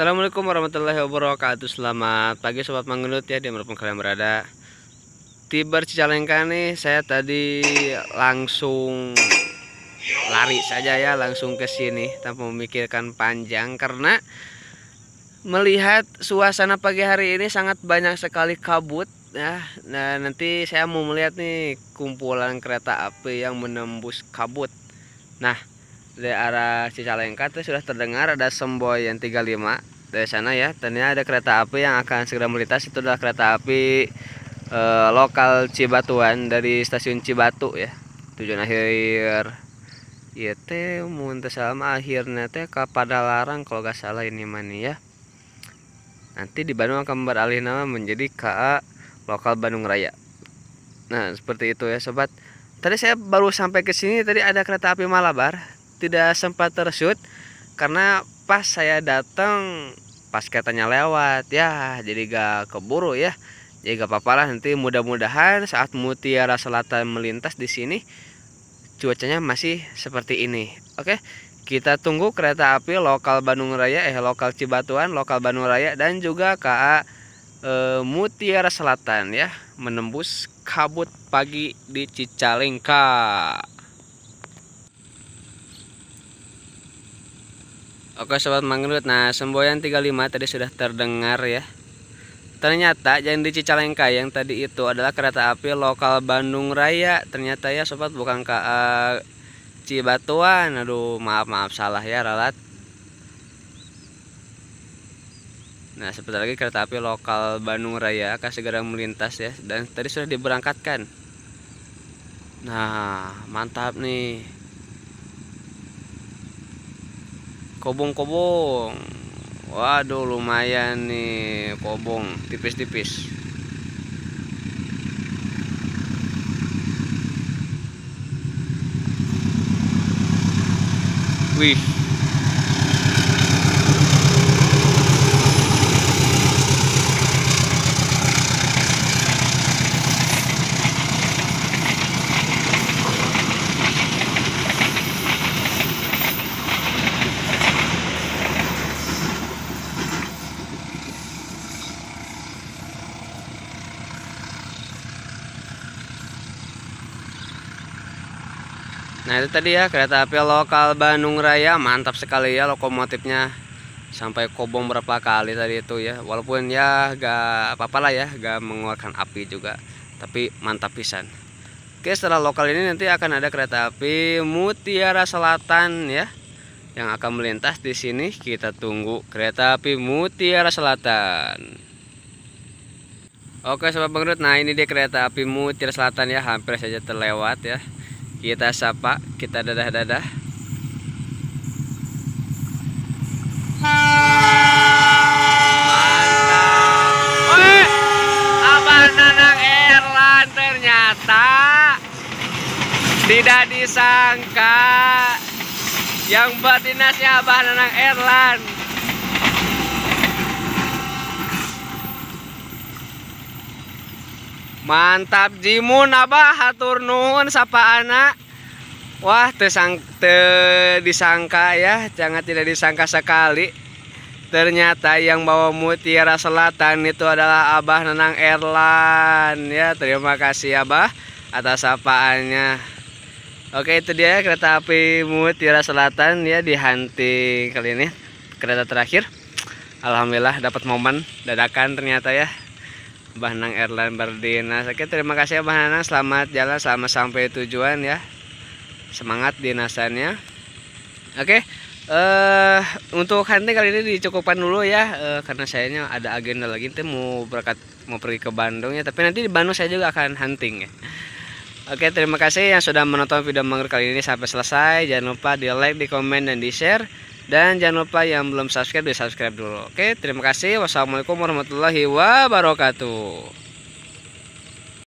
Assalamualaikum warahmatullahi wabarakatuh. Selamat pagi sobat manggenut ya Di mana pun kalian berada. Tiba Cicalengka nih Saya tadi langsung Lari saja ya Langsung ke sini Tanpa memikirkan panjang. Karena Melihat suasana pagi hari ini Sangat banyak sekali kabut ya. Nah nanti saya mau melihat nih Kumpulan kereta api yang menembus kabut. Nah dari arah Cicalengka itu sudah terdengar ada semboyan 35 dari sana ya. Ternyata ada kereta api yang akan segera melintas. Itu adalah kereta api eh, lokal Cibatuan dari stasiun Cibatu ya. Tujuan akhir. Ya teh muntah sama akhirnya teh ke Padalarang kalau gak salah ini mana ya. Nanti di Bandung akan beralih nama menjadi KA lokal Bandung Raya. Nah seperti itu ya sobat. Tadi saya baru sampai ke sini tadi ada kereta api Malabar. Tidak sempat tershoot karena pas saya datang pas katanya lewat ya jadi gak keburu ya. Jadi gak apa-apa lah nanti mudah-mudahan saat Mutiara Selatan melintas di sini cuacanya masih seperti ini. Oke kita tunggu kereta api lokal Bandung Raya eh lokal Cibatuan lokal Bandung Raya dan juga KA eh, Mutiara Selatan ya menembus kabut pagi di Cicalengka Oke sobat mangrove, nah semboyan 35 tadi sudah terdengar ya. Ternyata yang di Cicalengka yang tadi itu adalah kereta api lokal Bandung Raya. Ternyata ya sobat bukan KA Cibatuan. Aduh, maaf maaf salah ya ralat. Nah, sebentar lagi kereta api lokal Bandung Raya akan segera melintas ya dan tadi sudah diberangkatkan. Nah, mantap nih. Kobong-kobong. Waduh lumayan nih kobong. Tipis-tipis. Wih Nah itu tadi ya kereta api lokal Bandung Raya. Mantap sekali ya lokomotifnya. Sampai kobong berapa kali tadi itu ya. Walaupun ya gak apa-apa lah ya gak mengeluarkan api juga. Tapi mantap pisan. Oke setelah lokal ini nanti akan ada kereta api Mutiara Selatan ya yang akan melintas di sini. Kita tunggu kereta api Mutiara Selatan. Oke sobat pengerut nah ini dia kereta api Mutiara Selatan ya. Hampir saja terlewat ya kita sapa kita Nanang Erlan ternyata tidak disangka yang batinasnya Abah Nanang Erlan mantap jimun abah hatur nuhun sapa anak wah tesang te disangka ya jangan tidak disangka sekali. Ternyata yang bawa mutiara selatan itu adalah abah nenang Erlan. Ya terima kasih abah atas sapaannya oke itu dia kereta api mutiara selatan ya di hunting kali ini. Kereta terakhir. Alhamdulillah dapat momen dadakan ternyata ya Mbah Nang Erlan berdinas. Oke, terima kasih Mbah Nang. Selamat jalan, selamat sampai tujuan ya. Semangat dinasannya. Oke. Uh, untuk hunting kali ini dicukupkan dulu ya uh, karena sayanya ada agenda lagi nanti mau berangkat mau pergi ke Bandung ya tapi nanti di Bandung saya juga akan hunting ya Oke terima kasih yang sudah menonton video manggur kali ini sampai selesai jangan lupa di like di komen dan di share dan jangan lupa yang belum subscribe di subscribe dulu. Oke, terima kasih. Wassalamualaikum warahmatullahi wabarakatuh.